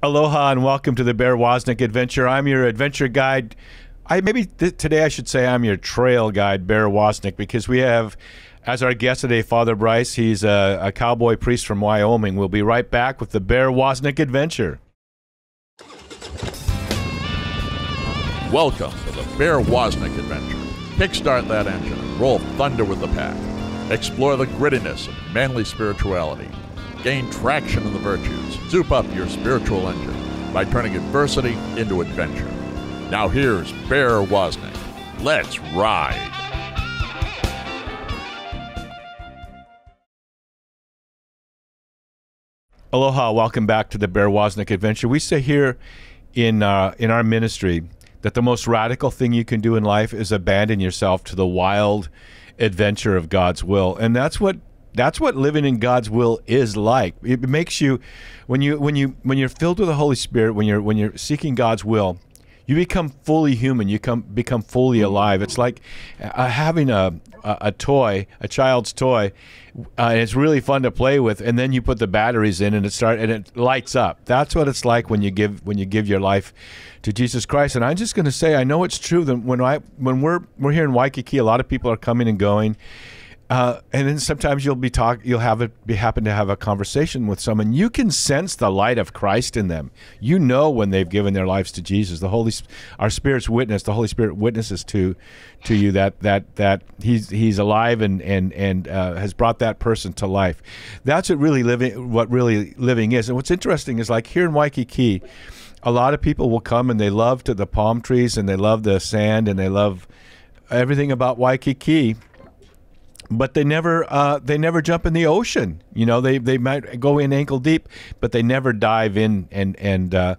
Aloha and welcome to the Bear Woznick Adventure. I'm your adventure guide. I maybe today I should say I'm your trail guide, Bear Woznick, because we have as our guest today Father Bryce. He's a, a cowboy priest from Wyoming. We'll be right back with the Bear Woznick Adventure. Welcome to the Bear Woznick Adventure. Kickstart that engine and roll thunder with the pack. Explore the grittiness of manly spirituality gain traction in the virtues, soup up your spiritual engine by turning adversity into adventure. Now here's Bear Woznick. Let's ride. Aloha, welcome back to the Bear Woznick Adventure. We say here in uh, in our ministry that the most radical thing you can do in life is abandon yourself to the wild adventure of God's will, and that's what that's what living in God's will is like. It makes you when you when you when you're filled with the Holy Spirit, when you're when you're seeking God's will, you become fully human. You come become fully alive. It's like uh, having a, a, a toy, a child's toy. Uh, it's really fun to play with, and then you put the batteries in, and it start and it lights up. That's what it's like when you give when you give your life to Jesus Christ. And I'm just going to say, I know it's true that when I when we're we're here in Waikiki, a lot of people are coming and going uh, and then sometimes you'll be talk, you'll have it be happen to have a conversation with someone. You can sense the light of Christ in them. You know when they've given their lives to Jesus. The Holy, our Spirit's witness. The Holy Spirit witnesses to, to you that that that he's he's alive and and and uh, has brought that person to life. That's what really living. What really living is. And what's interesting is like here in Waikiki, a lot of people will come and they love to the palm trees and they love the sand and they love everything about Waikiki but they never uh, they never jump in the ocean. You know, they they might go in ankle deep, but they never dive in and and uh,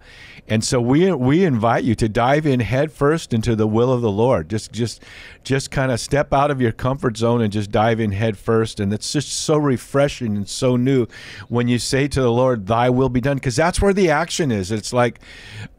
and so we we invite you to dive in head first into the will of the Lord. Just just just kind of step out of your comfort zone and just dive in head first. And it's just so refreshing and so new when you say to the Lord, "Thy will be done," because that's where the action is. It's like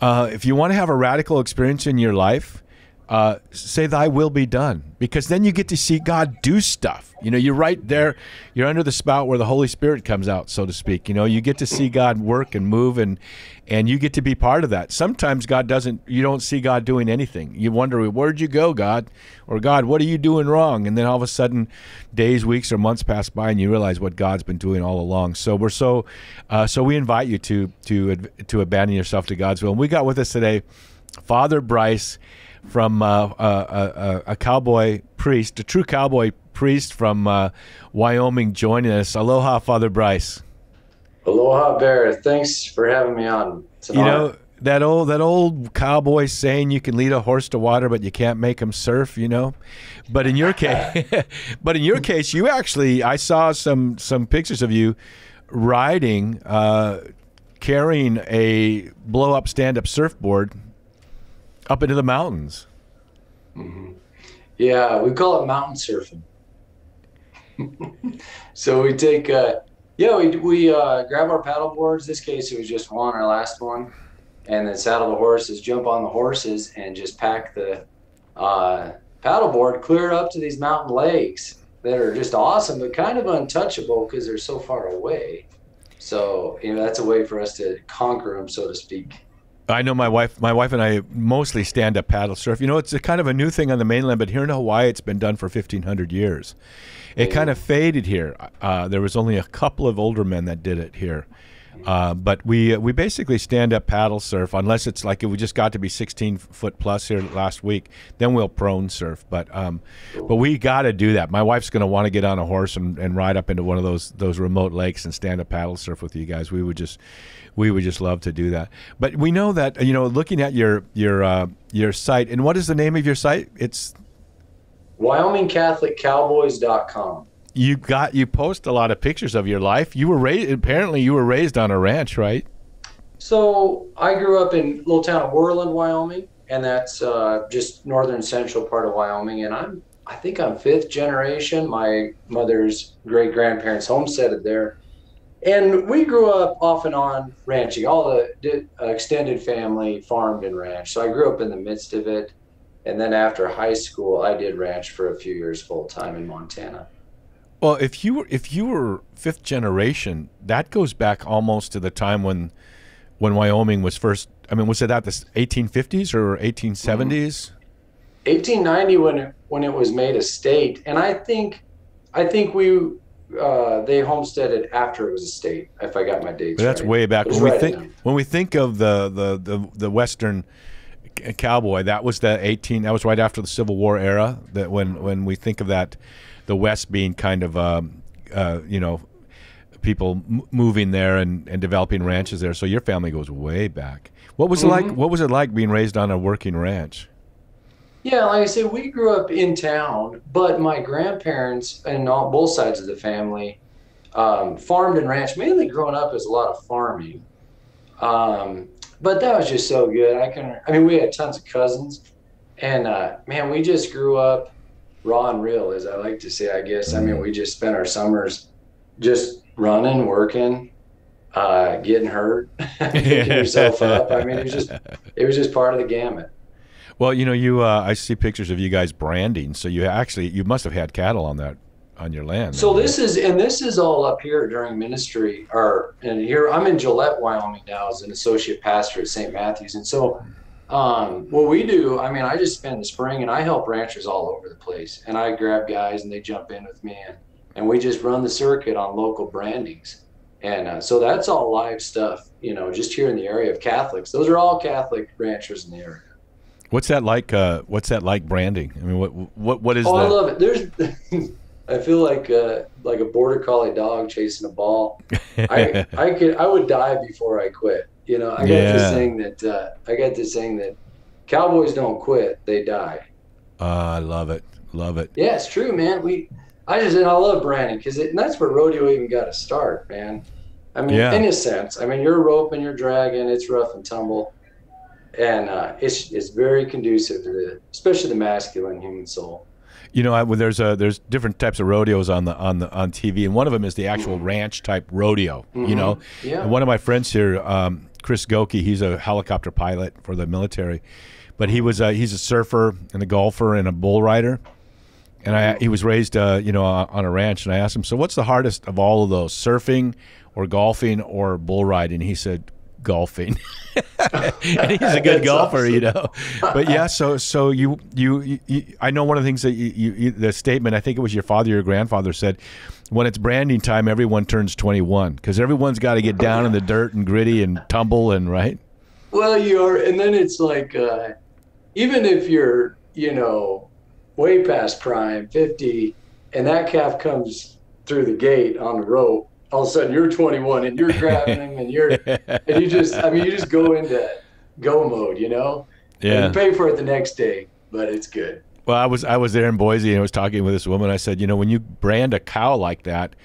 uh, if you want to have a radical experience in your life uh, say thy will be done. Because then you get to see god do stuff. You know you're right there. You're under the spout where the holy spirit comes out so to speak. You know you get to see god work and move and and you get to be part of that. Sometimes god doesn't you don't see god doing anything. You wonder where'd you go god? Or god what are you doing wrong? And then all of a sudden days weeks or months pass by and you realize what god's been doing all along. So we're so uh, so we invite you to to to abandon yourself to god's will. And we got with us today father bryce from uh, a, a, a, cowboy priest, a true cowboy priest from uh, Wyoming, joining us. Aloha, Father Bryce. Aloha, Bear. Thanks for having me on. You know that old that old cowboy saying you can lead a horse to water, but you can't make him surf. You know, but in your case, but in your case, you actually I saw some some pictures of you riding. Uh, carrying a blow up stand up surfboard up into the mountains. Mm-hmm. Yeah, we call it mountain surfing. so we take, uh, yeah, we, we uh, grab our paddle boards. This case, it was just one, our last one, and then saddle the horses, jump on the horses, and just pack the uh, paddleboard clear up to these mountain lakes that are just awesome, but kind of untouchable because they're so far away. So, you know, that's a way for us to conquer them, so to speak. I know my wife. My wife and I mostly stand up paddle surf. You know, it's a kind of a new thing on the mainland, but here in Hawaii, it's been done for fifteen hundred years. It kind of faded here. Uh, there was only a couple of older men that did it here. Uh, but we uh, we basically stand up paddle surf unless it's like if we just got to be 16 foot plus here last week, then we'll prone surf. But um, but we got to do that. My wife's going to want to get on a horse and, and ride up into one of those those remote lakes and stand up paddle surf with you guys. We would just we would just love to do that. But we know that you know looking at your your uh, your site and what is the name of your site? It's WyomingCatholicCowboys.com you got you post a lot of pictures of your life. You were raised apparently you were raised on a ranch, right? So I grew up in little town of Worland, Wyoming, and that's uh, just northern central part of Wyoming. And I'm I think I'm fifth generation. My mother's great grandparents homesteaded there, and we grew up off and on ranching. All the uh, extended family farmed and ranched, so I grew up in the midst of it. And then after high school, I did ranch for a few years full time in Montana. Well, if you were if you were fifth generation, that goes back almost to the time when when Wyoming was first. I mean, was it at the 1850s or 1870s? 1890 when it, when it was made a state, and I think I think we uh, they homesteaded after it was a state. If I got my dates, But that's right. way back when we right think in when we think of the the the, the western cowboy. That was the 18. That was right after the Civil War era. That when when we think of that, the West being kind of um, uh, you know people m- moving there and, and developing ranches there. So your family goes way back. What was Mm-hmm. like? What was it like being raised on a working ranch? Yeah, like I said, we grew up in town, but my grandparents and all both sides of the family um, farmed and ranched. Mainly growing up as a lot of farming, um, but that was just so good. I can, I mean, we had tons of cousins, and uh, man, we just grew up raw and real, as I like to say. I guess. I mean, we just spent our summers just running, working, uh, getting hurt, picking yourself up. I mean, it was just, it was just part of the gamut. Well, you know, you uh, I see pictures of you guys branding. So you actually you must have had cattle on that on your land. So this is and this is all up here during ministry or and here I'm in Gillette, Wyoming now as an associate pastor at St. Matthews. And so um, what we do, I mean, I just spend the spring and I help ranchers all over the place. And I grab guys and they jump in with me and, and we just run the circuit on local brandings. And uh, so that's all live stuff, you know, just here in the area of Catholics. Those are all Catholic ranchers in the area. What's that like? Uh, what's that like branding? I mean, what what what is Oh, the? I love it. There's, I feel like uh, like a border collie dog chasing a ball. I I could I would die before I quit. You know, I got Yeah. this saying that uh, I got this saying that cowboys don't quit, they die. Uh, I love it, love it. Yeah, it's true, man. We I just and I love branding because that's where rodeo even got to start, man. I mean, Yeah. in a sense, I mean, you're roping, you're dragging, it's rough and tumble, and uh, it's it's very conducive to the, especially the masculine human soul. You know, I, well, there's a there's different types of rodeos on the on the on TV, and one of them is the actual ranch type rodeo. You know, Yeah. and one of my friends here, um, Chris Goki, he's a helicopter pilot for the military, but he was a, he's a surfer and a golfer and a bull rider, and I he was raised uh, you know on a ranch, and I asked him, so what's the hardest of all of those, surfing or golfing or bull riding? He said golfing. and he's a good golfer, awesome. you know. But yeah, so so you, you you I know one of the things that you, you, you the statement I think it was your father, your grandfather said, when it's branding time, everyone turns twenty one because everyone's got to get down in the dirt and gritty and tumble and right. Well, you are, and then it's like, uh, even if you're, you know, way past prime, 50, and that calf comes through the gate on the rope, all of a sudden you're 21 and you're grabbing him and you're, and you just, I mean, you just go into go mode, you know? And Yeah. you pay for it the next day, but it's good. Well, I was I was there in Boise and I was talking with this woman. I said, you know, when you brand a cow like that,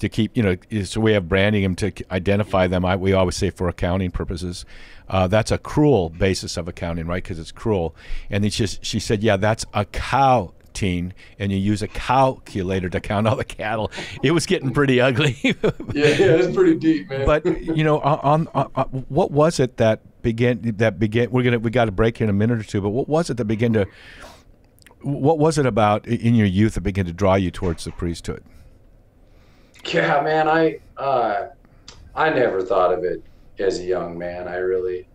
to keep, you know, it's a way of branding them to identify them. I, we always say for accounting purposes, uh, that's a cruel basis of accounting, right? Because it's cruel. And she, she said, yeah, that's a cow teen, and you use a calculator to count all the cattle. It was getting pretty ugly. Yeah, yeah, it's pretty deep, man. but you know, on, on, on what was it that began that began? We're gonna we got to break here in a minute or two. But what was it that began to? What was it about in your youth that began to draw you towards the priesthood? Yeah, man, I uh, I never thought of it as a young man. I really,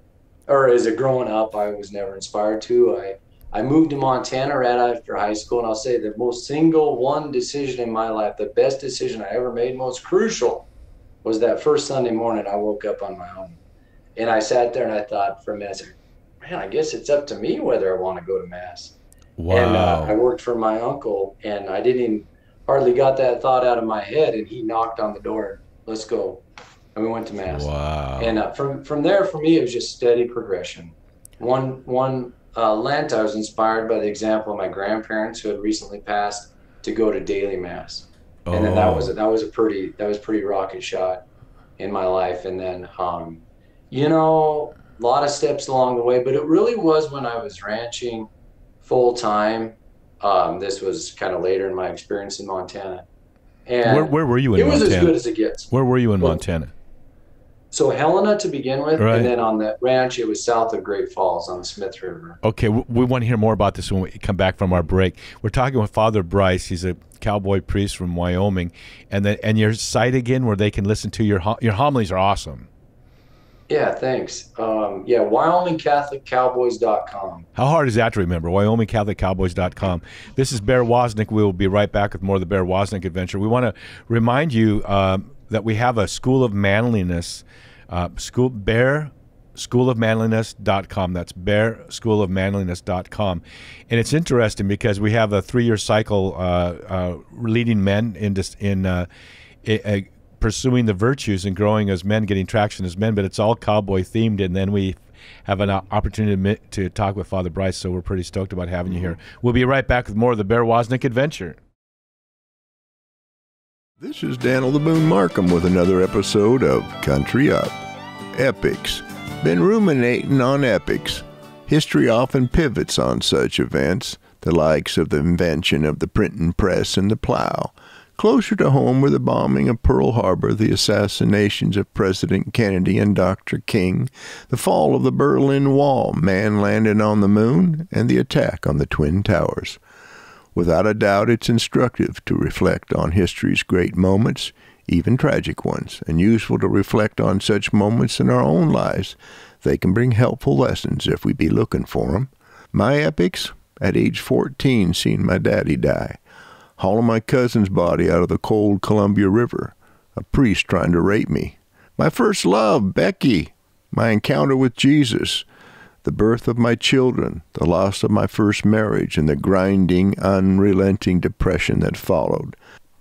or as a growing up, I was never inspired to. I I moved to Montana right after high school, and I'll say the most single one decision in my life, the best decision I ever made, most crucial, was that first Sunday morning I woke up on my own, and I sat there and I thought for a minute, man, I guess it's up to me whether I want to go to mass. And uh, I worked for my uncle, and I didn't even hardly got that thought out of my head. And he knocked on the door, "Let's go," and we went to mass. wow. And uh, from from there, for me, it was just steady progression. One one uh, Lent, I was inspired by the example of my grandparents who had recently passed to go to daily mass, and then that was Oh. a, that was a pretty that was pretty rocket shot in my life. And then, um, you know, a lot of steps along the way, but it really was when I was ranching full time. Um, this was kind of later in my experience in Montana, and where, where were you in Montana? it was as good as it gets. where were you in Well, Montana? So Helena to begin with, Right. and then on the ranch, it was south of Great Falls on the Smith River. Okay, we, we want to hear more about this when we come back from our break. We're talking with Father Bryce. He's a cowboy priest from Wyoming, and then and your site again where they can listen to your your homilies are awesome. Yeah, thanks. Um, yeah, WyomingCatholicCowboys.com. How hard is that to remember? WyomingCatholicCowboys.com. This is Bear Woznick. We will be right back with more of the Bear Woznick adventure. We want to remind you um, that we have a School of Manliness, uh, school Bear schoolofmanliness.com. That's bear schoolofmanliness.com. And it's interesting because we have a three year cycle uh, uh, leading men in, in uh, pursuing the virtues and growing as men, getting traction as men, but it's all cowboy themed. And then we have an opportunity to talk with Father Bryce. So we're pretty stoked about having you here. We'll be right back with more of the Bear Woznick adventure. This is Daniel the Boone Markham with another episode of Country Up Epics. Been ruminating on epics. History often pivots on such events, the likes of the invention of the printing press and the plow. Closer to home were the bombing of Pearl Harbor, the assassinations of President Kennedy and Dr. King, the fall of the Berlin Wall, man landing on the moon, and the attack on the Twin Towers. Without a doubt, it's instructive to reflect on history's great moments, even tragic ones, and useful to reflect on such moments in our own lives. They can bring helpful lessons if we be looking for 'em. My epics, at age 14, seen my daddy die, hauling my cousin's body out of the cold Columbia River, a priest trying to rape me. My first love, Becky, my encounter with Jesus, the birth of my children, the loss of my first marriage, and the grinding, unrelenting depression that followed.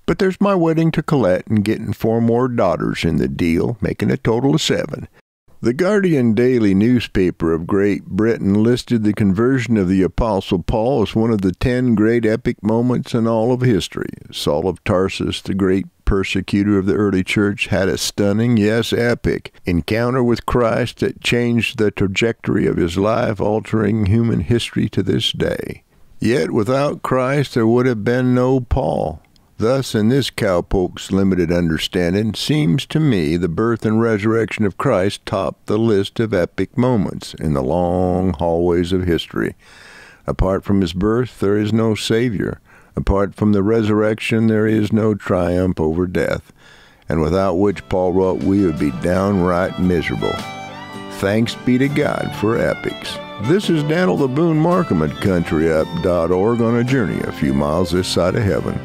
But there's my wedding to Colette and getting four more daughters in the deal, making a total of seven. The Guardian Daily newspaper of Great Britain listed the conversion of the Apostle Paul as one of the ten great epic moments in all of history. Saul of Tarsus, the great persecutor of the early church, had a stunning, yes, epic, encounter with Christ that changed the trajectory of his life, altering human history to this day. Yet without Christ there would have been no Paul. Thus, in this cowpoke's limited understanding, seems to me the birth and resurrection of Christ top the list of epic moments in the long hallways of history. Apart from his birth, there is no Savior. Apart from the resurrection, there is no triumph over death, and without which Paul wrote, we would be downright miserable. Thanks be to God for epics. This is Daniel the Boone Markham at CountryUp.org on a journey a few miles this side of heaven.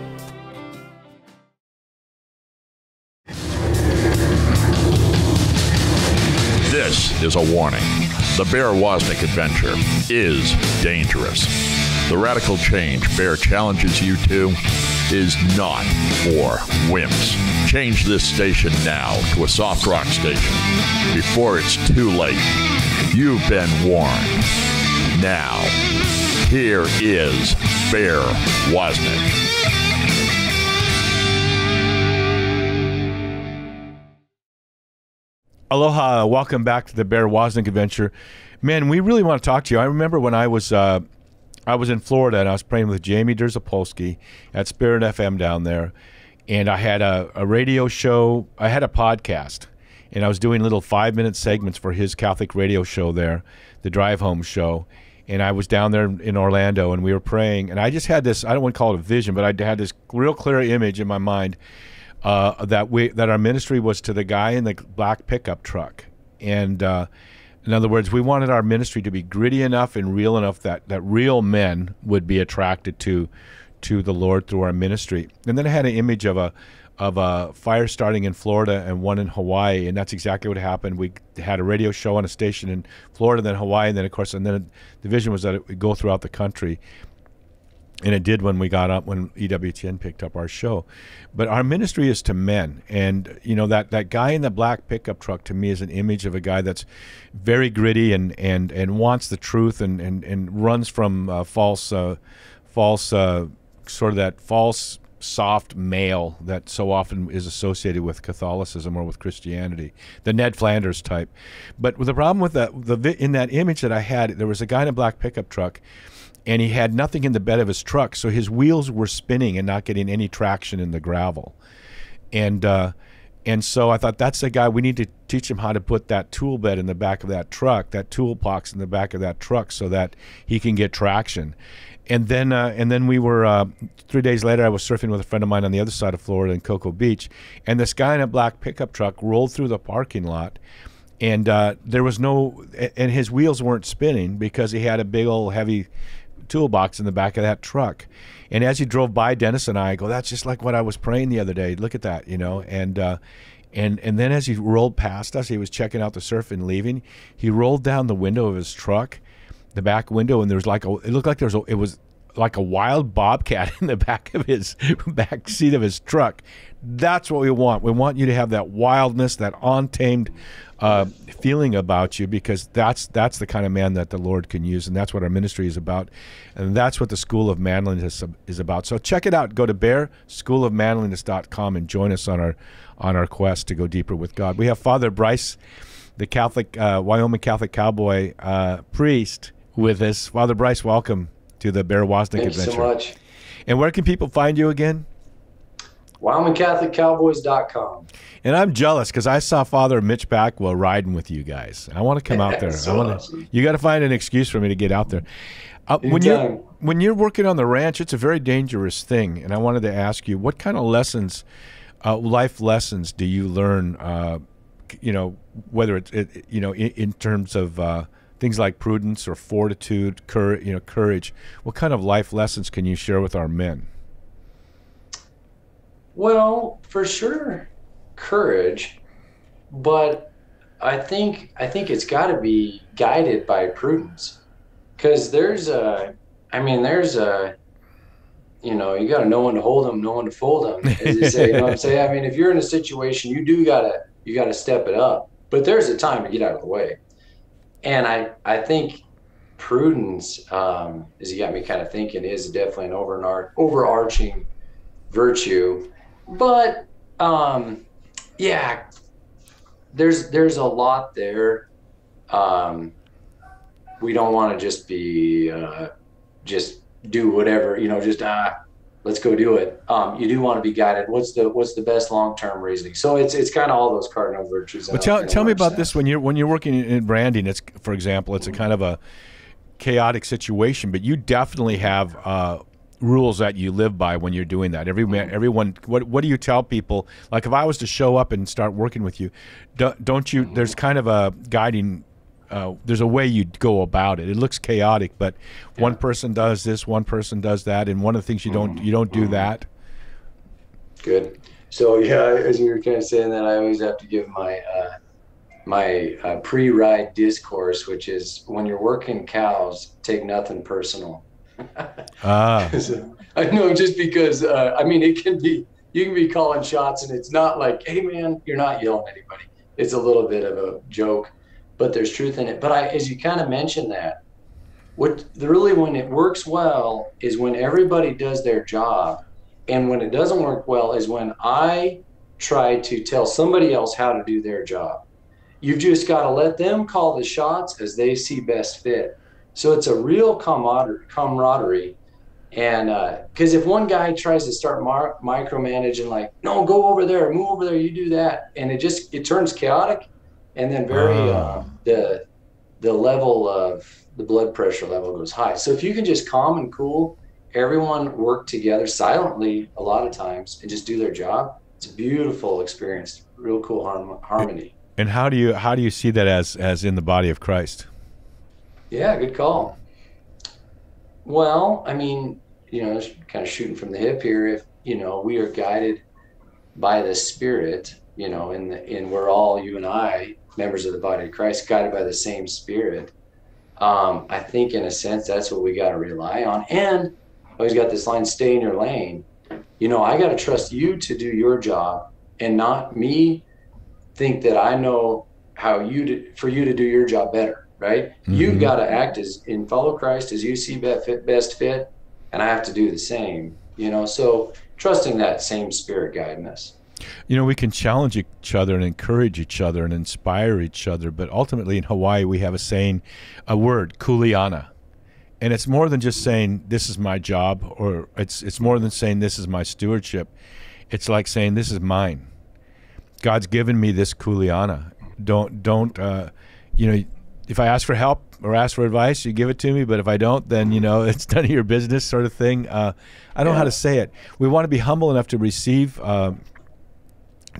This is a warning. The Bear Woznick adventure is dangerous. The radical change Bear challenges you to is not for wimps. Change this station now to a soft rock station before it's too late. You've been warned. Now, here is Bear Woznick. Aloha, welcome back to the Bear Woznick adventure. Man, we really want to talk to you. I remember when I was uh, I was in Florida and I was praying with Jamie Derzapolsky at Spirit FM down there, and I had a, a radio show. I had a podcast, and I was doing little five minute segments for his Catholic radio show there, the Drive Home Show. And I was down there in Orlando, and we were praying, and I just had this—I don't want to call it a vision, but I had this real clear image in my mind uh, that we that our ministry was to the guy in the black pickup truck, and uh, in other words, we wanted our ministry to be gritty enough and real enough that that real men would be attracted to to the Lord through our ministry. And then I had an image of a of a fire starting in Florida and one in Hawaii, and that's exactly what happened. We had a radio show on a station in Florida, then Hawaii, and then of course, and then the vision was that it would go throughout the country and it did when we got up when EWTN picked up our show. But our ministry is to men, and you know that that guy in the black pickup truck to me is an image of a guy that's very gritty and and and wants the truth and and and runs from uh, false uh, false uh, sort of that false soft male that so often is associated with Catholicism or with Christianity, the Ned Flanders type. But the problem with that, the in that image that I had, there was a guy in a black pickup truck and he had nothing in the bed of his truck, so his wheels were spinning and not getting any traction in the gravel. And uh, and so I thought that's the guy we need to teach him how to put that tool bed in the back of that truck, that tool box in the back of that truck, so that he can get traction. And then uh, and then we were uh, three days later. I was surfing with a friend of mine on the other side of Florida in Cocoa Beach, and this guy in a black pickup truck rolled through the parking lot and uh, there was no, and his wheels weren't spinning because he had a big old heavy toolbox in the back of that truck. And as he drove by, Dennis and I go, "That's just like what I was praying the other day. Look at that, you know." And uh, and and then as he rolled past us, he was checking out the surf and leaving. He rolled down the window of his truck, the back window, and there was like a. It looked like there was a. It was like a wild bobcat in the back of his back seat of his truck. That's what we want. We want you to have that wildness, that untamed uh, feeling about you, because that's that's the kind of man that the Lord can use, and that's what our ministry is about, and that's what the School of Manliness is about. So check it out. Go to bearschoolofmanliness.com and join us on our on our quest to go deeper with God. We have Father Bryce, the Catholic uh, Wyoming Catholic cowboy uh, priest, with us. Father Bryce, welcome to the Bear Woznick Thanks Adventure. so much. And where can people find you again? WyomingCatholicCowboys.com. And I'm jealous because I saw Father Mitch Backwell riding with you guys. I want to come out there. So I want to. You got to find an excuse for me to get out there. Uh, when you when you're working on the ranch, it's a very dangerous thing. And I wanted to ask you, what kind of lessons, uh, life lessons, do you learn? Uh, you know, whether it's it, you know in, in terms of uh, things like prudence or fortitude, courage. You know, courage. What kind of life lessons can you share with our men? Well, for sure, courage, but I think I think it's got to be guided by prudence, because there's a, I mean, there's a, you know, you got to know when to hold them, know when to fold them, say. You know what I'm saying? I mean, if you're in a situation, you do gotta you gotta step it up, but there's a time to get out of the way, and I I think prudence, um, as you got me kind of thinking, is definitely an over overarching virtue but um yeah there's there's a lot there. Um we don't want to just be uh just do whatever you know just ah let's go do it. Um you do want to be guided. What's the what's the best long-term reasoning? So it's it's kind of all those cardinal virtues But tell, tell me about this. When you're when you're working in- in branding. It's for example, it's a kind of a chaotic situation, but you definitely have uh, rules that you live by when you're doing that. Every man, everyone. What what do you tell people? Like if I was to show up and start working with you, don't, don't you? There's kind of a guiding. Uh, there's a way you go about it. It looks chaotic, but one person does this, one person does that, and one of the things you don't you don't do that. Good. So yeah, as you were kind of saying that, I always have to give my uh, my uh, pre-ride discourse, which is when you're working cows, take nothing personal. Ah, I know just because uh, I mean it can be you can be calling shots and it's not like hey man you're not yelling at anybody. It's a little bit of a joke, but there's truth in it. But I, as you kind of mentioned that, what the, really when it works well is when everybody does their job, and when it doesn't work well is when I try to tell somebody else how to do their job. You've just got to let them call the shots as they see best fit. So it's a real camaraderie, camaraderie and because if one guy tries to start mar- micromanaging, like, no, go over there, move over there, you do that, and it just it turns chaotic, and then very Ah. uh, the the level of the blood pressure level goes high. So if you can just calm and cool, everyone work together silently a lot of times and just do their job. It's a beautiful experience, real cool harm- harmony. and how do you how do you see that as as in the body of Christ? Yeah, good call. Well, I mean, you know, just kind of shooting from the hip here. If you know, we are guided by the Spirit, you know, and and we're all you and I, members of the body of Christ, guided by the same Spirit. Um, I think, in a sense, that's what we got to rely on. And I always got this line: "Stay in your lane." You know, I got to trust you to do your job, and not me think that I know how you to, for you to do your job better. Right? You've Mhm. got to act as in follow Christ as you see best fit, best fit, and I have to do the same. You know, so trusting that same Spirit guiding us. You know, we can challenge each other and encourage each other and inspire each other, but ultimately in Hawaii we have a saying, a word, kuleana. And it's more than just saying this is my job or it's it's more than saying this is my stewardship. It's like saying this is mine. God's given me this kuleana. Don't don't uh, you know, if I ask for help or ask for advice, you give it to me, but if I don't, then you know, it's none of your business sort of thing. Uh, I don't know how to say it. We want to be humble enough to receive um,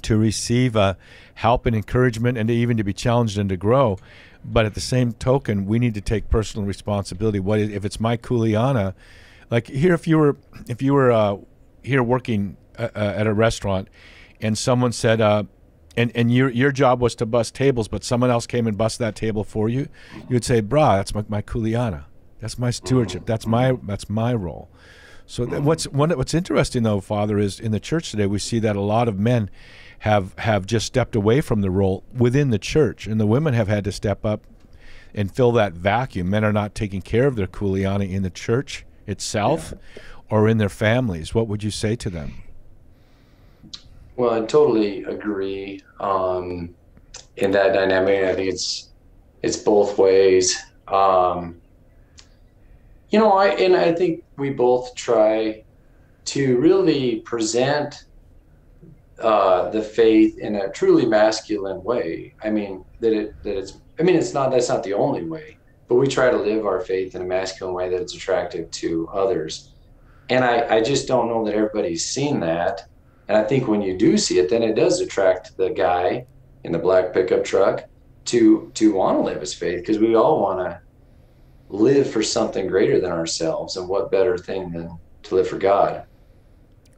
to receive uh, help and encouragement and to even to be challenged and to grow. But at the same token, we need to take personal responsibility. What if it's my kuleana? Like here, if you were if you were uh, here working uh, uh at a restaurant, and someone said, uh, and and your your job was to bust tables, but someone else came and bust that table for you, you would say, "Brah, that's my, my kuleana. That's my stewardship. That's my that's my role." So what's one, what's interesting though, Father, is in the church today we see that a lot of men have have just stepped away from the role within the church, and the women have had to step up and fill that vacuum. Men are not taking care of their kuleana in the church itself yeah. or in their families. What would you say to them? Well, I totally agree um, in that dynamic. I think it's it's both ways. Um, you know, I and I think we both try to really present uh, the faith in a truly masculine way. I mean that it that it's. I mean it's not that's not the only way, but we try to live our faith in a masculine way that it's attractive to others. And I, I just don't know that everybody's seen that. And I think when you do see it, then it does attract the guy in the black pickup truck to to want to live his faith because we all want to live for something greater than ourselves. And what better thing than to live for God?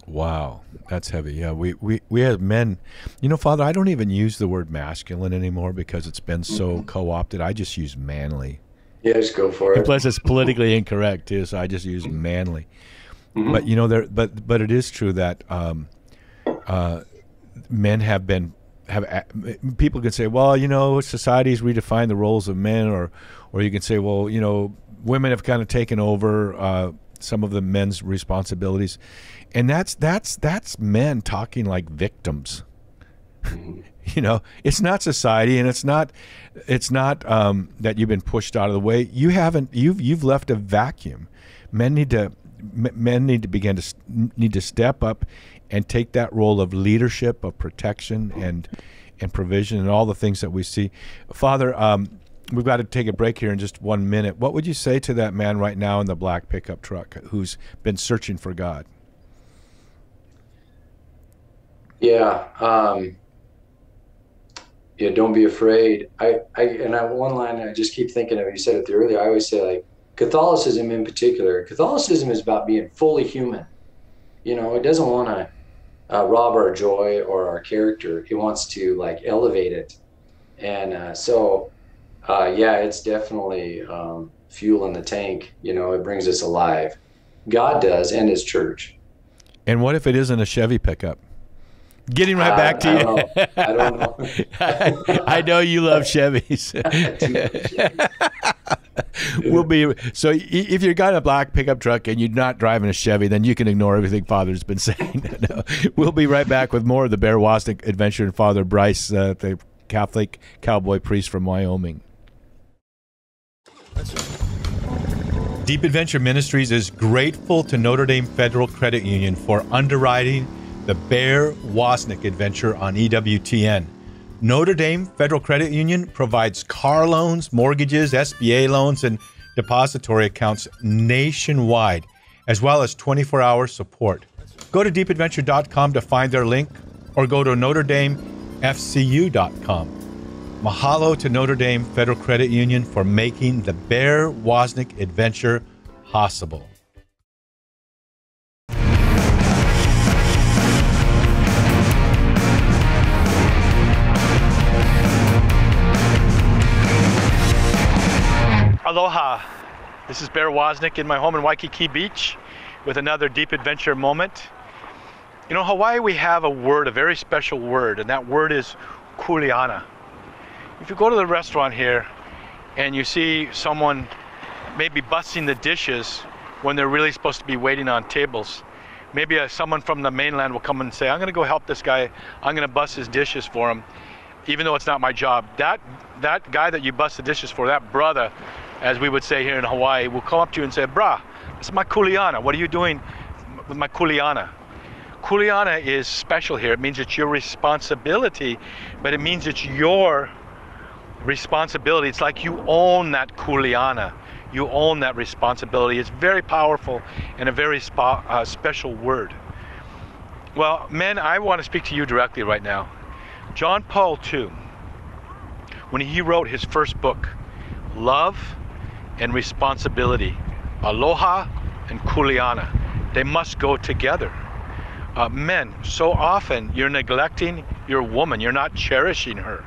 Wow, that's heavy. Yeah, we, we, we have men. You know, Father, I don't even use the word masculine anymore because it's been so mm-hmm. co opted. I just use manly. Yeah, just go for it. And plus, it's politically incorrect too, so I just use manly. Mm-hmm. But you know, there. But but it is true that um, uh, men have been have people can say, well, you know, society's redefined the roles of men, or or you can say, well, you know, women have kind of taken over uh, some of the men's responsibilities, and that's that's that's men talking like victims. you know, it's not society, and it's not it's not um, that you've been pushed out of the way. You haven't. You've you've left a vacuum. Men need to men need to begin to need to step up and take that role of leadership, of protection, and and provision, and all the things that we see. Father, um, we've got to take a break here in just one minute. What would you say to that man right now in the black pickup truck who's been searching for God? Yeah, um, yeah. Don't be afraid. I, I, and I, one line I just keep thinking of. You said it earlier. I always say like Catholicism in particular. Catholicism is about being fully human. You know, it doesn't want to uh, rob our joy or our character. He wants to like elevate it. And uh, so, uh, yeah, it's definitely um, fuel in the tank. You know, it brings us alive. God does, and His church. And what if it isn't a Chevy pickup? Getting right back to I you. Don't I don't know. I, I know you love Chevys. we'll be so if you've got a black pickup truck and you're not driving a Chevy, then you can ignore everything Father's been saying. no. We'll be right back with more of the Bear Woznick adventure and Father Bryce, uh, the Catholic cowboy priest from Wyoming. Deep Adventure Ministries is grateful to Notre Dame Federal Credit Union for underwriting the Bear Woznick adventure on EWTN. Notre Dame Federal Credit Union provides car loans, mortgages, SBA loans, and depository accounts nationwide, as well as 24 hour support. Go to deepadventure.com to find their link or go to notre NotreDameFCU.com. Mahalo to Notre Dame Federal Credit Union for making the Bear Woznick adventure possible. Aloha. This is Bear Woznick in my home in Waikiki Beach with another deep adventure moment. You know, Hawaii, we have a word, a very special word, and that word is kuleana. If you go to the restaurant here and you see someone maybe busting the dishes when they're really supposed to be waiting on tables, maybe a, someone from the mainland will come and say, I'm going to go help this guy, I'm going to bust his dishes for him, even though it's not my job. That, that guy that you bust the dishes for, that brother, as we would say here in Hawaii, will come up to you and say, brah, is my kuleana. What are you doing with my kuleana? Kuleana is special here. It means it's your responsibility, but it means it's your responsibility. It's like you own that kuleana. You own that responsibility. It's very powerful and a very spa, uh, special word. Well, men, I want to speak to you directly right now. John Paul II, when he wrote his first book, Love and Responsibility, Aloha and Kuleana, they must go together. Uh, men, so often you're neglecting your woman, you're not cherishing her.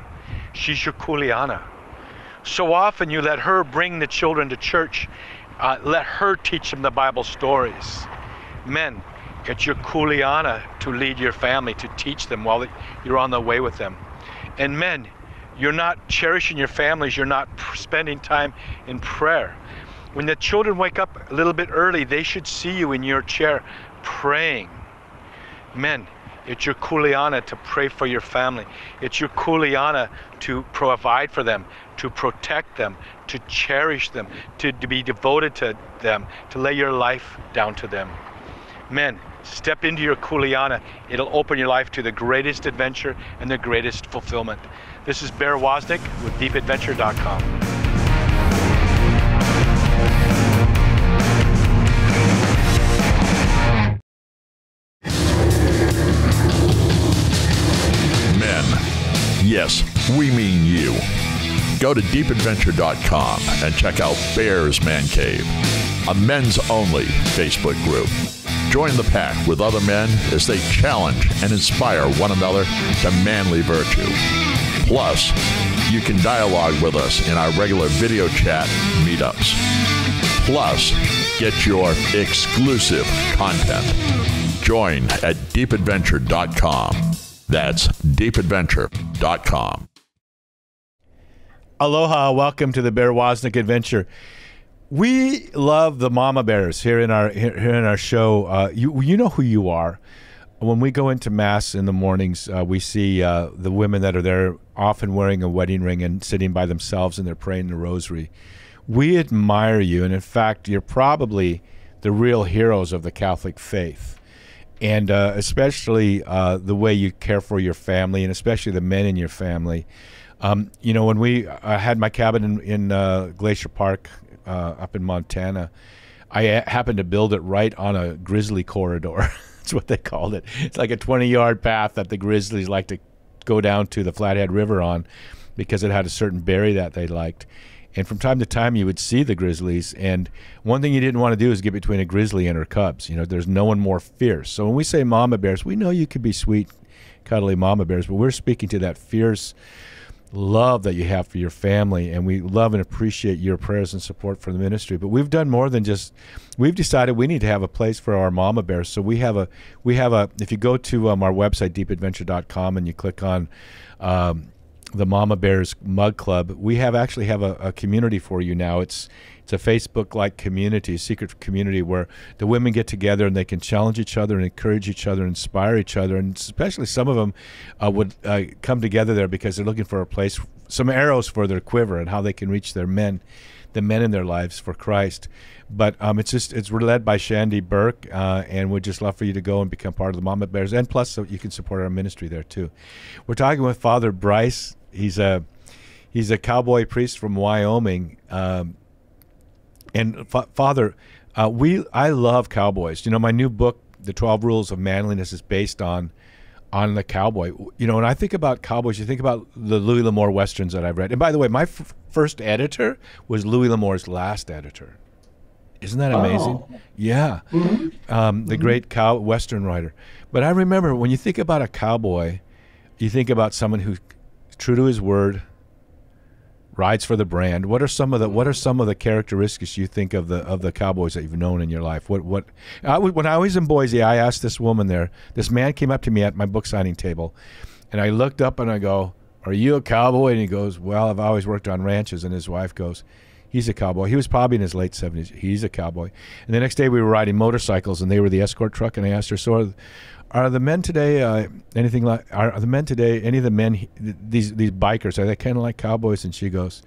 She's your kuleana. So often you let her bring the children to church, uh, let her teach them the Bible stories. Men, get your kuleana to lead your family, to teach them while you're on the way with them. And men, you're not cherishing your families, you're not spending time in prayer. When the children wake up a little bit early, they should see you in your chair praying Men, it's your kuleana to pray for your family. It's your kuleana to provide for them, to protect them, to cherish them, to, to be devoted to them, to lay your life down to them. Men, step into your kuleana. It'll open your life to the greatest adventure and the greatest fulfillment. This is Bear Woznick with deepadventure.com. Men. Yes, we mean you. Go to deepadventure.com and check out Bear's Man Cave, a men's only Facebook group. Join the pack with other men as they challenge and inspire one another to manly virtue. Plus, you can dialogue with us in our regular video chat meetups. Plus, get your exclusive content. Join at deepadventure.com. That's deepadventure.com. Aloha, welcome to the Bear Woznick Adventure. We love the mama bears here in our here, in our show. Uh, you you know who you are. When we go into mass in the mornings, uh, we see uh, the women that are there, often wearing a wedding ring and sitting by themselves, and they're praying the rosary. We admire you, and in fact, you're probably the real heroes of the Catholic faith and uh, especially uh, the way you care for your family, and especially the men in your family. Um, you know, when we uh, had my cabin in, in uh, Glacier Park uh, up in Montana, I happened to build it right on a grizzly corridor. That's what they called it. It's like a 20 yard path that the grizzlies like to go down to the Flathead River on because it had a certain berry that they liked. And from time to time, you would see the grizzlies. And one thing you didn't want to do is get between a grizzly and her cubs. You know, there's no one more fierce. So when we say mama bears, we know you could be sweet, cuddly mama bears, but we're speaking to that fierce love that you have for your family. And we love and appreciate your prayers and support for the ministry. But we've done more than just, we've decided we need to have a place for our mama bears. So we have a, we have a, if you go to um, our website, deepadventure.com, and you click on, um, the Mama Bears Mug Club, we have actually have a, a community for you now. It's it's a Facebook-like community, a secret community where the women get together and they can challenge each other and encourage each other, inspire each other, and especially some of them uh, would uh, come together there because they're looking for a place, some arrows for their quiver and how they can reach their men, the men in their lives for Christ. But um, it's just it's led by Shandy Burke, uh, and we'd just love for you to go and become part of the Mama Bears, and plus so you can support our ministry there too. We're talking with Father Bryce. He's a he's a cowboy priest from Wyoming, um, and fa- Father, uh, we I love cowboys. You know, my new book, The Twelve Rules of Manliness, is based on on the cowboy. You know, when I think about cowboys, you think about the Louis L'Amour westerns that I've read. And by the way, my f- first editor was Louis L'Amour's last editor. Isn't that amazing? Oh. Yeah. Mm-hmm. Um, the great cow Western writer. But I remember when you think about a cowboy, you think about someone who's true to his word, rides for the brand. What are some of the What are some of the characteristics you think of the of the cowboys that you've known in your life? What what? I, when I was in Boise, I asked this woman there. This man came up to me at my book signing table, and I looked up and I go, "Are you a cowboy?" And he goes, "Well, I've always worked on ranches." And his wife goes He's a cowboy. He was probably in his late 70s. He's a cowboy. And the next day we were riding motorcycles and they were the escort truck. And I asked her, So are, the men today uh, anything like, are, the men today, any of the men, these, these bikers, are they kind of like cowboys? And she goes,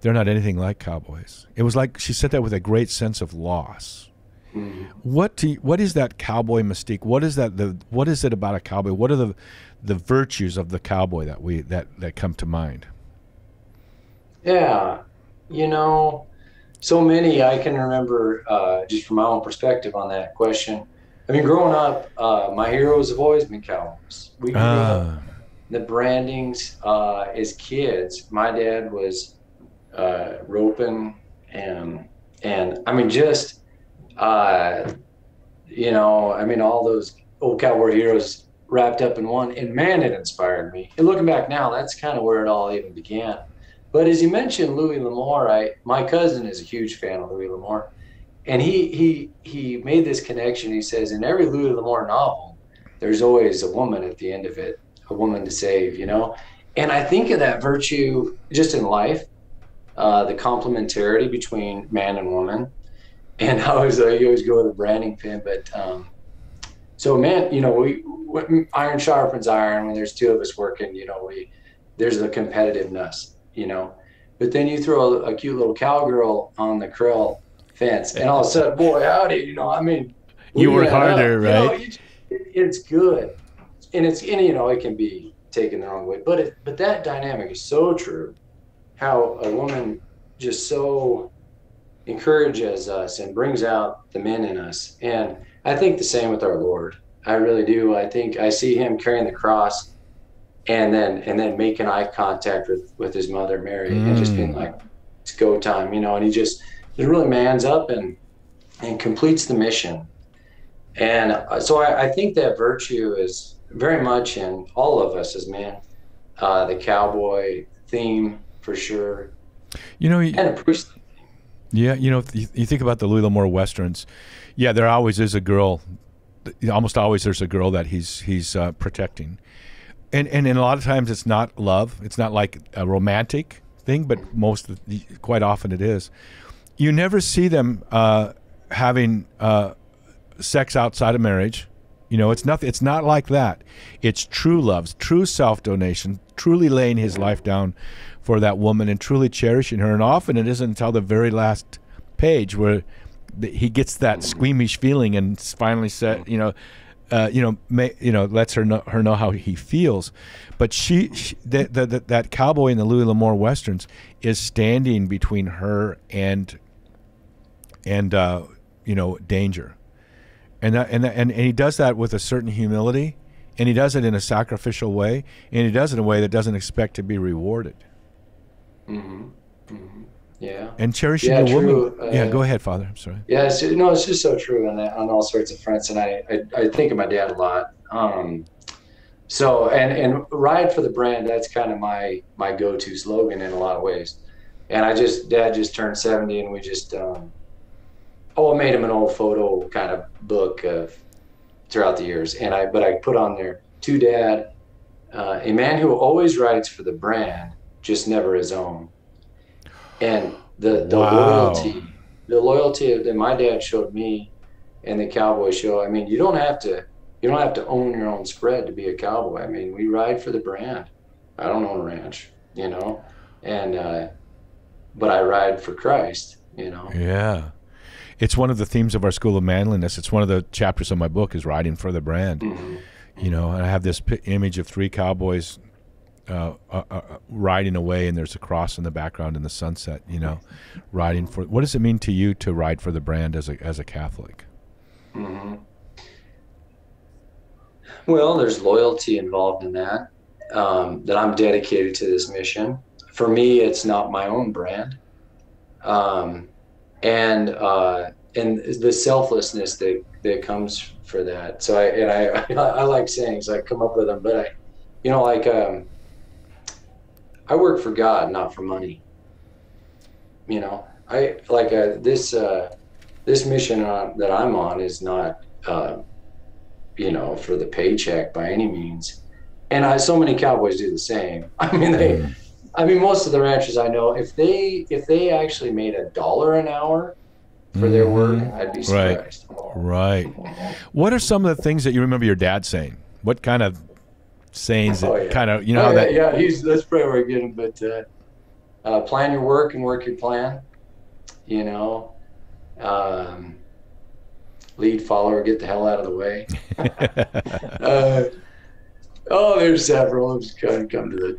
They're not anything like cowboys. It was like she said that with a great sense of loss. Mm-hmm. What do what is that cowboy mystique? What is that the what is it about a cowboy? What are the the virtues of the cowboy that we that that come to mind? Yeah, you know, so many I can remember uh, just from my own perspective on that question. I mean, growing up, uh, my heroes have always been cowboys. We grew up Ah, the brandings uh, as kids. My dad was uh, roping and and I mean just uh, you know I mean all those old cowboy heroes wrapped up in one. And man, it inspired me. And looking back now, that's kind of where it all even began. But as you mentioned, Louis L'Amour, I my cousin is a huge fan of Louis L'Amour, and he he he made this connection. He says in every Louis L'Amour novel, there's always a woman at the end of it, a woman to save, you know. And I think of that virtue just in life, uh, the complementarity between man and woman. And I always always go with a branding pin, but um, so man, you know, we when iron sharpens iron. When there's two of us working, you know, we there's the competitiveness, you know. But then you throw a, a cute little cowgirl on the krill fence, and all of a sudden, boy, howdy, you know, I mean, You work got up. harder, You know, right? it's good, and it's and you know it can be taken the wrong way, but it but that dynamic is so true. How a woman just so encourages us and brings out the men in us, and I think the same with our Lord. I really do. I think I see him carrying the cross, and then and then making eye contact with with his mother Mary, and just being Mm. like, "It's go time," you know. And he just he really mans up and and completes the mission. And uh, so I, I think that virtue is very much in all of us as men. Uh, the cowboy theme for sure, you know, you- and a priest. Yeah, you know, you, you think about the Louis L'Amour westerns. Yeah, there always is a girl. Almost always, there's a girl that he's he's uh, protecting, and and and a lot of times it's not love. It's not like a romantic thing, but most the, quite often it is. You never see them uh, having uh, sex outside of marriage. You know, it's nothing. It's not like that. It's true love, true self donation, truly laying his life down for that woman and truly cherishing her. And often it isn't until the very last page where he gets that squeamish feeling and finally said, you know, uh, you know, you know, lets her know her know how he feels. But she, she the, the, the, that cowboy in the Louis L'Amour westerns is standing between her and and uh, you know danger, and that, and that, and and he does that with a certain humility, and he does it in a sacrificial way, and he does it in a way that doesn't expect to be rewarded. hmm hmm Yeah. And cherishing Yeah, the woman. true. yeah, Uh, go ahead, Father. I'm sorry. Yeah, it's, no, it's just so true on on all sorts of fronts, and I, I, I think of my dad a lot. Um, so and and ride for the brand. That's kind of my my go-to slogan in a lot of ways. And I just dad just turned seventy, and we just um, oh, I made him an old photo kind of book of throughout the years, and I but I put on there to dad, uh, a man who always rides for the brand, just never his own. And the the Wow. loyalty the loyalty that my dad showed me and the cowboy show i mean you don't have to you don't have to own your own spread to be a cowboy i mean we ride for the brand i don't own a ranch you know and uh but i ride for christ you know Yeah. It's one of the themes of our School of Manliness. It's one of the chapters of my book is riding for the brand. Mhm. You know, and I have this pi image of three cowboys uh, uh, uh, riding away, and there's a cross in the background in the sunset. You know, riding for. What does it mean to you to ride for the brand as a as a Catholic? hmm Well, there's loyalty involved in that. Um, that I'm dedicated to this mission. For me, it's not my own brand, um, and uh, and the selflessness that that comes for that. So I and I I, like sayings. I come up with them, but I, you know, like um, I work for God, not for money. You know, I like uh, this. Uh, this mission on, that I'm on is not, uh, you know, for the paycheck by any means. And I, so many cowboys do the same. I mean, they, I mean, most of the ranchers I know, if they if they actually made a dollar an hour for their work, Mhm. I'd be Right. surprised. Right. right. What are some of the things that you remember your dad saying? What kind of sayings that Oh, yeah. kind of you know Oh, how yeah, that yeah, he's that's probably where I get him. But uh, uh, plan your work and work your plan. You know, um, lead, follower, get the hell out of the way. uh, oh, there's several. I'm just kind of come to the.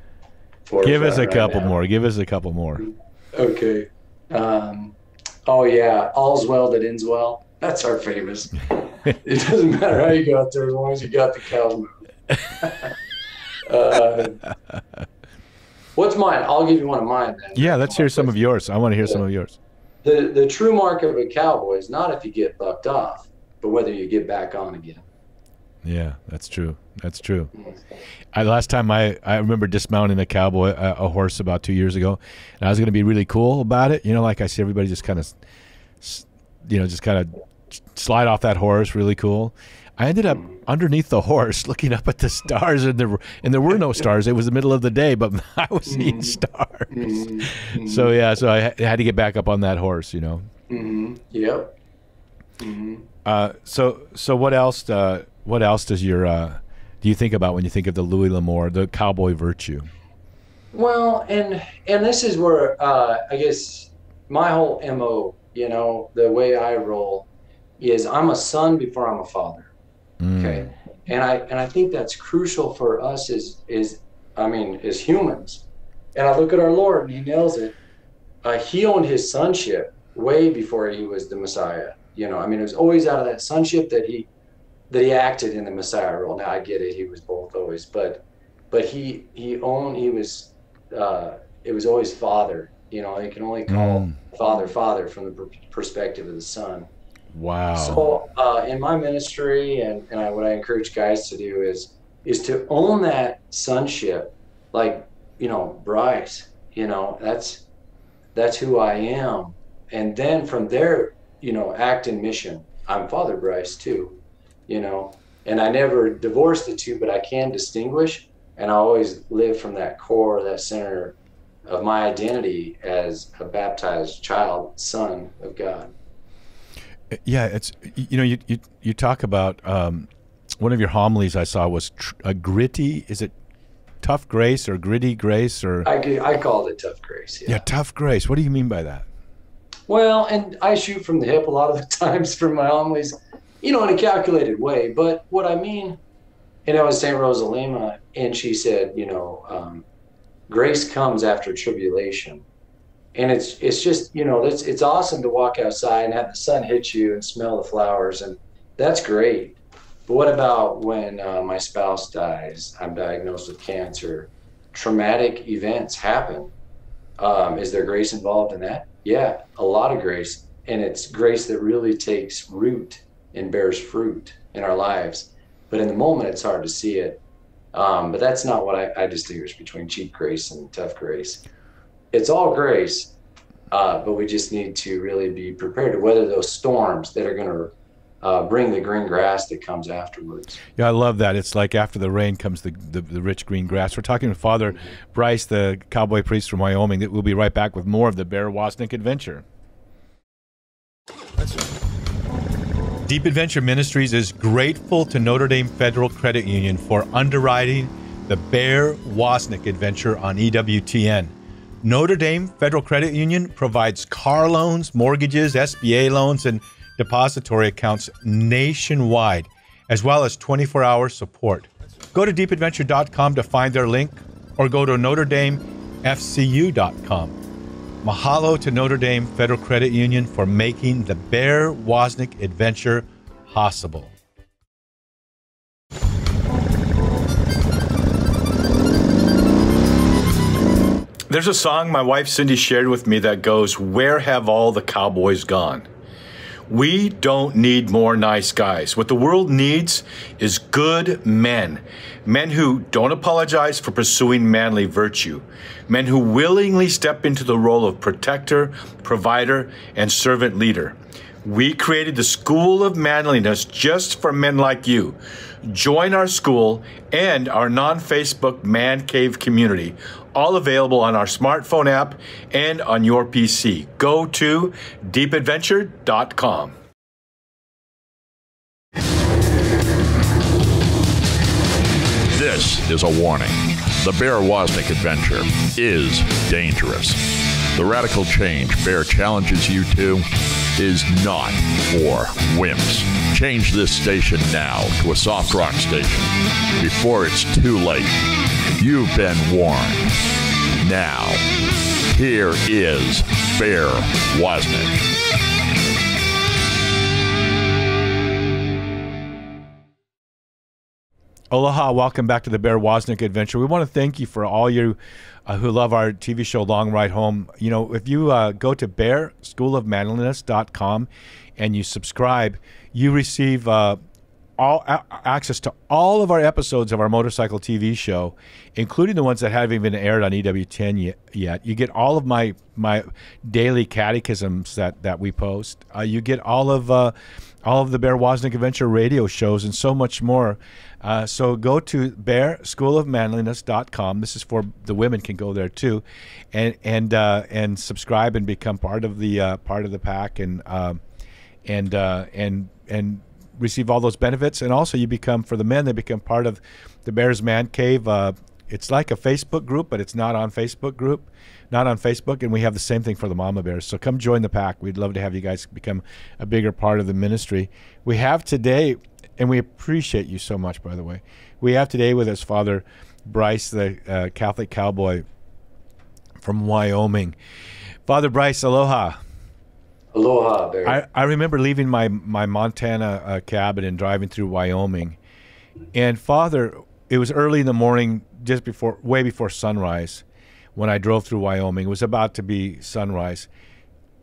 Give us a right couple now. more. Give us a couple more. Okay. Um, oh yeah, all's well that ends well. That's our famous. it doesn't matter how you got there as long as you got the cows moving. uh, what's mine? I'll give you one of mine. Then. Yeah, let's hear some of yours. I want to hear some of yours. The the true mark of a cowboy is not if you get bucked off, but whether you get back on again. Yeah, that's true. That's true. I, last time I, I remember dismounting a cowboy a, a horse about two years ago, and I was going to be really cool about it. You know, like I see everybody just kind of, you know, just kind of slide off that horse, really cool. I ended up underneath the horse, looking up at the stars, and there and there were no stars. It was the middle of the day, but I was seeing stars. So yeah, so I had to get back up on that horse. You know. Mm-hmm. Yep. Uh, so so what else? Uh, what else does your uh, do you think about when you think of the Louis L'Amour, the cowboy virtue? Well, and and this is where uh, I guess my whole mo, you know, the way I roll, is I'm a son before I'm a father. Okay, and I and I think that's crucial for us as is I mean as humans. And I look at our Lord, and He nails it. Uh, he owned His sonship way before He was the Messiah. You know, I mean, it was always out of that sonship that He that he acted in the Messiah role. Now I get it; he was both always, but but he he owned he was uh, it was always father. You know, you can only call Mm. father father from the per- perspective of the son. Wow. So uh, in my ministry, and, and I, what I encourage guys to do is is to own that sonship, like you know Bryce. You know that's that's who I am, and then from there, you know, act in mission. I'm Father Bryce too, you know, and I never divorce the two, but I can distinguish, and I always live from that core, that center of my identity as a baptized child, son of God. Yeah, it's you know you you, you talk about um, one of your homilies I saw was tr- a gritty. Is it tough grace or gritty grace or I I called it tough grace. yeah. tough grace? What do you mean by that? Well, and I shoot from the hip a lot of the times for my homilies, you know, in a calculated way. But what I mean, and I was St. Rosa Lima, and she said, you know, um, grace comes after tribulation. And it's it's just, you know, it's, it's awesome to walk outside and have the sun hit you and smell the flowers. And that's great. But what about when uh, my spouse dies? I'm diagnosed with cancer. Traumatic events happen. Um, is there grace involved in that? Yeah, a lot of grace. And it's grace that really takes root and bears fruit in our lives. But in the moment, it's hard to see it. Um, but that's not what I, I distinguish between cheap grace and tough grace. It's all grace, uh, but we just need to really be prepared to weather those storms that are going to uh, bring the green grass that comes afterwards. Yeah, I love that. It's like after the rain comes the, the, the rich green grass. We're talking with Father Bryce, the cowboy priest from Wyoming. We'll be right back with more of the Bear Woznick adventure. Deep Adventure Ministries is grateful to Notre Dame Federal Credit Union for underwriting the Bear Woznick adventure on EWTN. Notre Dame Federal Credit Union provides car loans, mortgages, SBA loans, and depository accounts nationwide, as well as 24 hour support. Go to deepadventure.com to find their link or go to NotreDameFCU.com. Mahalo to Notre Dame Federal Credit Union for making the Bear Woznick adventure possible. There's a song my wife Cindy shared with me that goes, Where have all the cowboys gone? We don't need more nice guys. What the world needs is good men. Men who don't apologize for pursuing manly virtue. Men who willingly step into the role of protector, provider, and servant leader. We created the School of Manliness just for men like you. Join our school and our non Facebook Man Cave community, all available on our smartphone app and on your PC. Go to deepadventure.com. This is a warning. The Bear Woznick adventure is dangerous. The radical change Bear challenges you to is not for wimps. Change this station now to a soft rock station before it's too late. You've been warned. Now, here is Bear Woznick. Aloha, welcome back to the Bear Woznick Adventure. We want to thank you for all you uh, who love our TV show Long Ride Home. You know, if you uh, go to bearschoolofmanliness.com and you subscribe, you receive uh, all access to all of our episodes of our motorcycle TV show, including the ones that haven't even aired on EWTN yet. yet. You get all of my my daily catechisms that that we post. Uh, you get all of uh, all of the Bear Woznick Adventure radio shows and so much more. Uh, so go to bearschoolofmanliness.com. This is for the women can go there too, and and uh, and subscribe and become part of the uh, part of the pack and um, and uh, and and receive all those benefits. And also, you become for the men, they become part of the Bears Man Cave. Uh, it's like a Facebook group, but it's not on Facebook group, not on Facebook. And we have the same thing for the Mama Bears. So come join the pack. We'd love to have you guys become a bigger part of the ministry. We have today, and we appreciate you so much, by the way. We have today with us Father Bryce, the uh, Catholic cowboy from Wyoming. Father Bryce, aloha. Aloha, Barry. I, I remember leaving my my Montana uh, cabin and driving through Wyoming, and Father, it was early in the morning, just before, way before sunrise, when I drove through Wyoming. It was about to be sunrise.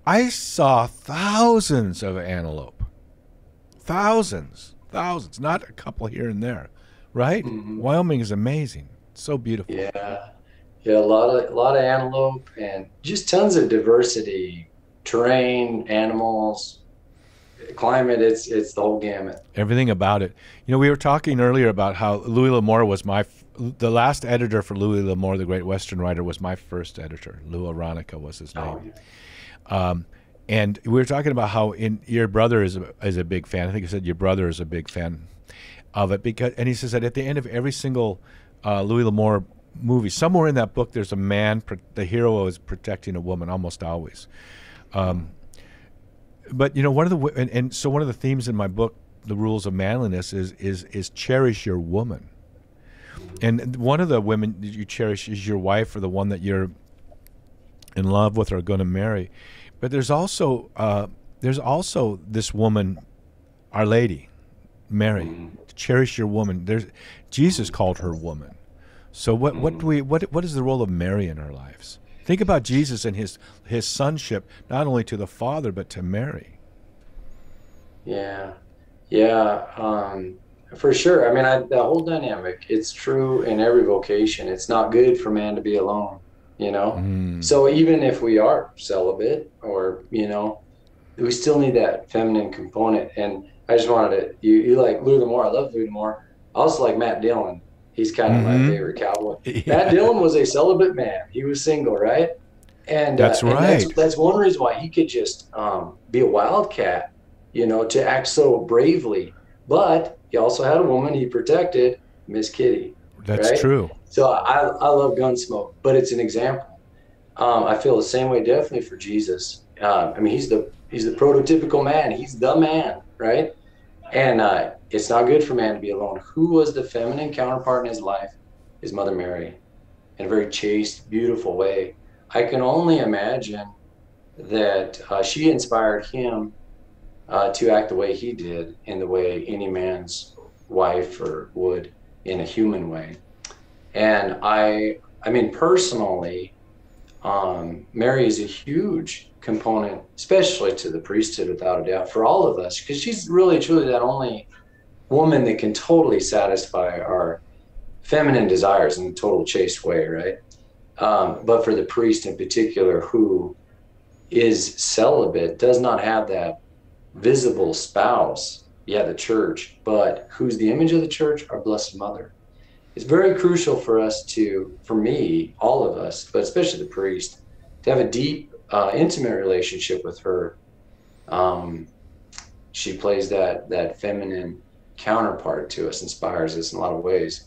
I saw thousands of antelope, thousands, thousands, not a couple here and there, right? Wyoming is amazing, so beautiful. Yeah, yeah, a lot of a lot of antelope and just tons of diversity, terrain, animals, climate. It's it's the whole gamut. everything about it. You know, we were talking earlier about how Louis L'Amour was my, f- the last editor for Louis L'Amour, the great Western writer, was my first editor. Lou Aronica was his name. Um, and we were talking about how in your brother is a, is a big fan. I think he said your brother is a big fan of it because, and he says that at the end of every single uh, Louis L'Amour movie, somewhere in that book, there's a man. The hero is protecting a woman almost always. Um, but you know, one of the and, and so one of the themes in my book, the rules of manliness, is is is cherish your woman. And one of the women that you cherish is your wife or the one that you're in love with or going to marry. But there's also uh, there's also this woman, Our Lady, Mary. Cherish your woman. There's Jesus called her woman. So what what do we what what is the role of Mary in our lives? Think about Jesus and his his sonship not only to the Father but to Mary. Yeah, yeah, um, for sure. I mean, I, that whole dynamic, it's true in every vocation. It's not good for man to be alone, you know? Mm. So even if we are celibate or, you know, we still need that feminine component. And I just wanted to, you, you like Lou L'Amour. I love Lou L'Amour. I also like Matt Dillon. He's kind of Mhm. my favorite cowboy. Yeah. Matt Dillon was a celibate man. He was single, right? And That's uh, and right. that's, that's one reason why he could just um, be a wildcat, you know, to act so bravely. But he also had a woman he protected, Miss Kitty. That's right? true. So I, I love Gunsmoke, but it's an example. Um, I feel the same way definitely for Jesus. Uh, I mean, he's the he's the prototypical man. He's the man, right? And uh, it's not good for man to be alone. Who was the feminine counterpart in his life? His mother Mary, in a very chaste, beautiful way. I can only imagine that uh, she inspired him uh, to act the way he did, in the way any man's wife or would in a human way. And I, I mean, personally, um, Mary is a huge component, especially to the priesthood, without a doubt, for all of us, because she's really truly that only woman that can totally satisfy our feminine desires in a total chaste way, right? Um, but for the priest in particular, who is celibate, does not have that visible spouse, yeah, the church, but who's the image of the church? Our Blessed Mother it's very crucial for us to, for me, all of us, but especially the priest, to have a deep, uh, intimate relationship with her. Um, she plays that that feminine counterpart to us, inspires us in a lot of ways.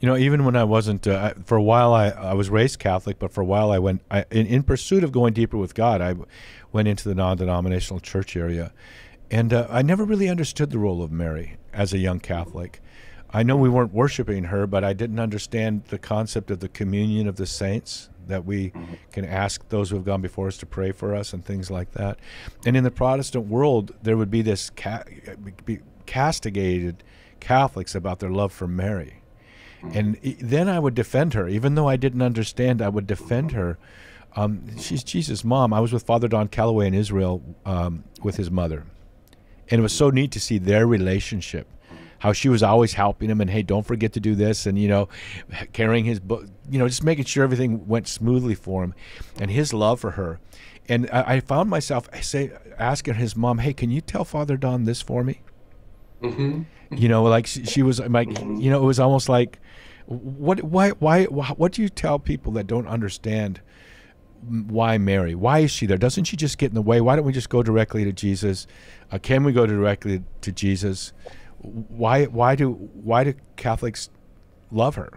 You know, even when I wasn't, uh, for a while I, I was raised Catholic, but for a while I went, I, in, in pursuit of going deeper with God, I went into the non denominational church area. And uh, I never really understood the role of Mary as a young Catholic. I know we weren't worshiping her, but I didn't understand the concept of the communion of the saints, that we can ask those who have gone before us to pray for us and things like that. And in the Protestant world, there would be this ca- be castigated Catholics about their love for Mary. And then I would defend her, even though I didn't understand. I would defend her. Um, she's Jesus' mom. I was with Father Don Calloway in Israel um, with his mother, and it was so neat to see their relationship. How she was always helping him, and hey, don't forget to do this, and you know, carrying his book, you know, just making sure everything went smoothly for him, and his love for her. And I, I found myself I say asking his mom, "Hey, can you tell Father Don this for me?" hmm you know like she, she was like you know it was almost like what why why wh- what do you tell people that don't understand why mary? Why is she there? Doesn't she just get in the way? Why don't we just go directly to jesus? Uh, can we go directly to jesus why why do why do catholics love her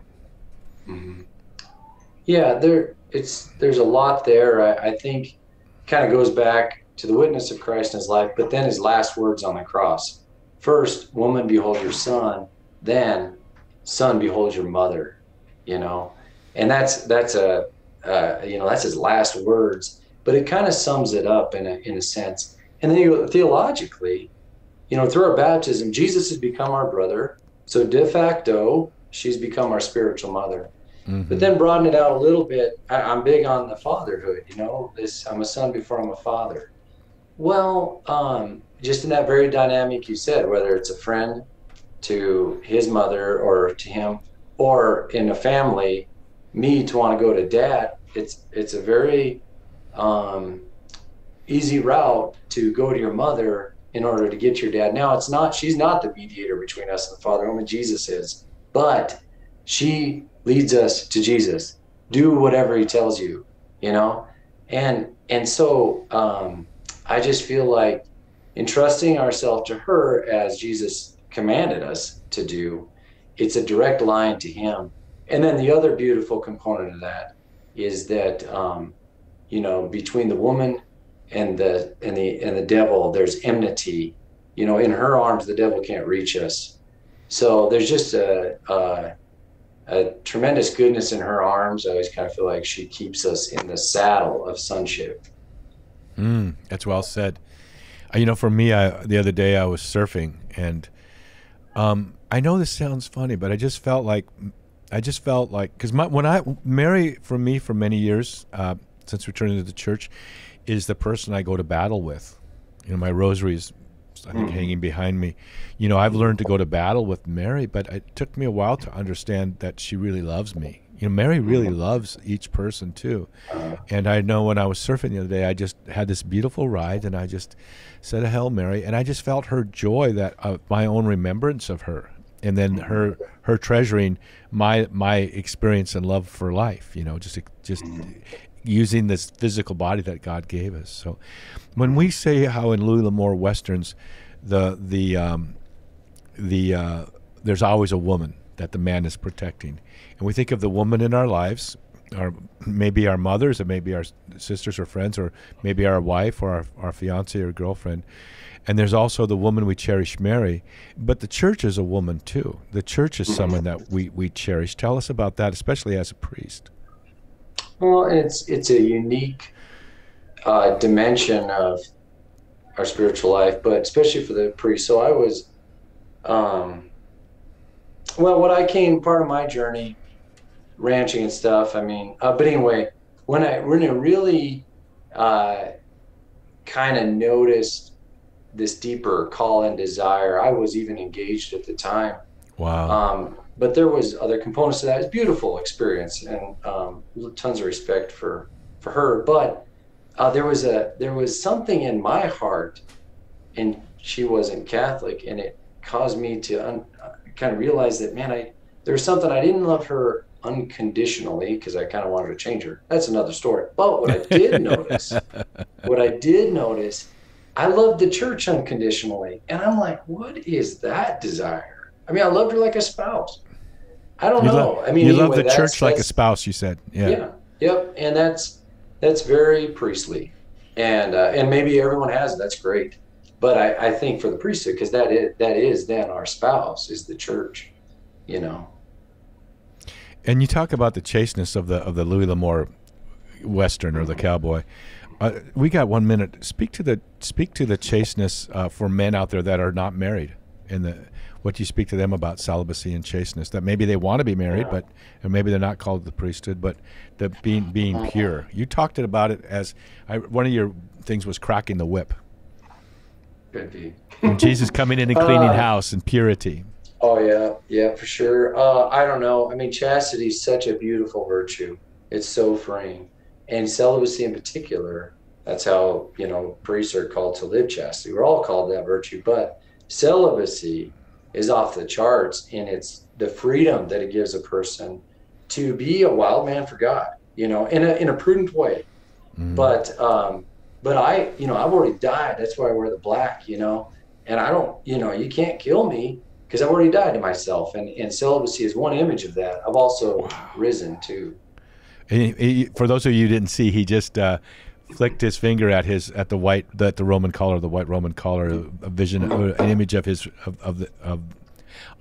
Yeah, there it's there's a lot there. I, I think kind of goes back to the witness of Christ in his life, but then his last words on the cross. First, woman, behold your son. Then, son, behold your mother. You know, and that's that's a uh, you know that's his last words. But it kind of sums it up in a in a sense. And then you, theologically, you know, through our baptism, Jesus has become our brother. So de facto, she's become our spiritual mother. But then broaden it out a little bit. I, I'm big on the fatherhood. You know, this I'm a son before I'm a father. Well, um, just in that very dynamic you said, whether it's a friend to his mother or to him, or in a family, me to want to go to dad, it's it's a very um, easy route to go to your mother in order to get your dad. Now it's not she's not the mediator between us and the Father, only Jesus is. But she leads us to Jesus. Do whatever he tells you, you know? And and so um I just feel like entrusting ourselves to her as Jesus commanded us to do, it's a direct line to him. And then the other beautiful component of that is that um, you know, between the woman and the and the and the devil, there's enmity. You know, in her arms the devil can't reach us. So there's just a, a a tremendous goodness in her arms. I always kind of feel like she keeps us in the saddle of sonship. Mm, that's well said. Uh, you know, for me, I, the other day I was surfing, and um, I know this sounds funny, but I just felt like I just felt like because my when I Mary for me for many years uh, since returning to the church is the person I go to battle with. You know, my rosary is I think hmm. hanging behind me. You know, I've learned to go to battle with Mary, but it took me a while to understand that she really loves me. You know, Mary really hmm. loves each person too. And I know when I was surfing the other day, I just had this beautiful ride, and I just said a Hail Mary, and I just felt her joy that of my own remembrance of her, and then hmm. her her treasuring my my experience and love for life. You know, just just using this physical body that God gave us. So, when we say how in Louis L'Amour westerns, the the um, the uh, there's always a woman that the man is protecting, and we think of the woman in our lives, or maybe our mothers, or maybe our sisters or friends, or maybe our wife or our, our fiance or girlfriend. And there's also the woman we cherish, Mary. But the church is a woman too. The church is someone that we, we cherish. Tell us about that, especially as a priest. Well, it's it's a unique uh, dimension of our spiritual life, but especially for the priest. So I was, um, well, what I came part of my journey, ranching and stuff. I mean, uh, but anyway, when I when I really uh, kind of noticed this deeper call and desire, I was even engaged at the time. Wow. Um, but there was other components to that. It's a beautiful experience and um, tons of respect for for her. But uh, there was a there was something in my heart, and she wasn't Catholic, and it caused me to un, kind of realize that man, I there was something I didn't love her unconditionally because I kind of wanted to change her. That's another story. But what I did notice, what I did notice, I loved the church unconditionally, and I'm like, what is that desire? I mean, I loved her like a spouse. I don't you know. love, I mean, you anyway, love the that's- church like a spouse. You said, yeah. yeah. Yep. And that's that's very priestly, and uh, and maybe everyone has it. That's great. But I, I think for the priesthood, because that is that is then our spouse is the church, you know. And you talk about the chasteness of the of the Louis L'Amour Western or the cowboy. Uh, we got one minute. Speak to the speak to the chasteness uh, for men out there that are not married in the what do you speak to them about celibacy and chasteness? That maybe they want to be married, but or maybe they're not called to the priesthood, but the being being pure. You talked about it as I, one of your things was cracking the whip. Could be. And Jesus coming in and cleaning Uh, house and purity. Oh yeah, yeah, for sure. Uh, I don't know. I mean, chastity is such a beautiful virtue. It's so freeing, and celibacy in particular. That's how you know priests are called to live chastity. We're all called that virtue, but celibacy is off the charts and its the freedom that it gives a person to be a wild man for God. You know, in a in a prudent way. But um, but I, you know, I've already died. That's why I wear the black. You know, and I don't, you know, you can't kill me because I've already died to myself. And and celibacy is one image of that. I've also risen too. And he- he- for those of you who didn't see, he just uh, flicked his finger at his at the white at the Roman collar, the white Roman collar, a vision, uh, an image of his of, of the of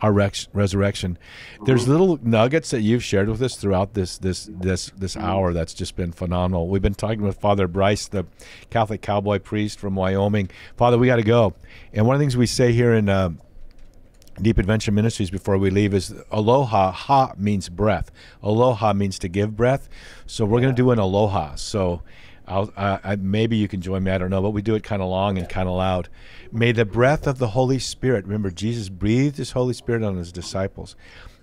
our rex, resurrection. There's little nuggets that you've shared with us throughout this this this this hour that's just been phenomenal. We've been talking with Father Bryce, the Catholic cowboy priest from Wyoming. Father, we got to go. And one of the things we say here in uh, Deep Adventure Ministries before we leave is aloha. Ha means breath. Aloha means to give breath. So we're going to do an aloha. So I'll, I, I, maybe you can join me. I don't know, but we do it kind of long and kind of loud. May the breath of the Holy Spirit. Remember, Jesus breathed His Holy Spirit on His disciples.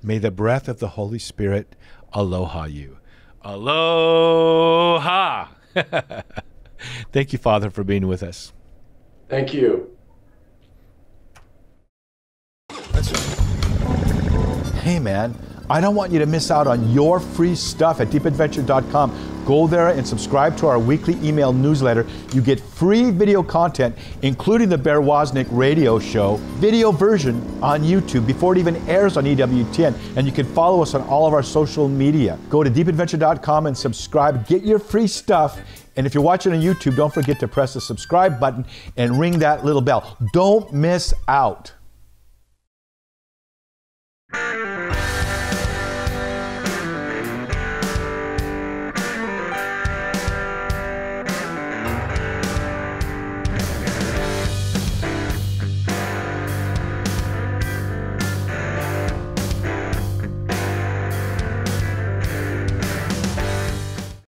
May the breath of the Holy Spirit aloha you. Aloha. Thank you, Father, for being with us. Thank you. Hey man, I don't want you to miss out on your free stuff at deepadventure.com. Go there and subscribe to our weekly email newsletter. You get free video content, including the Bear Woznick radio show, video version on YouTube before it even airs on EWTN. And you can follow us on all of our social media. Go to deepadventure.com and subscribe. Get your free stuff. And if you're watching on YouTube, don't forget to press the subscribe button and ring that little bell. Don't miss out.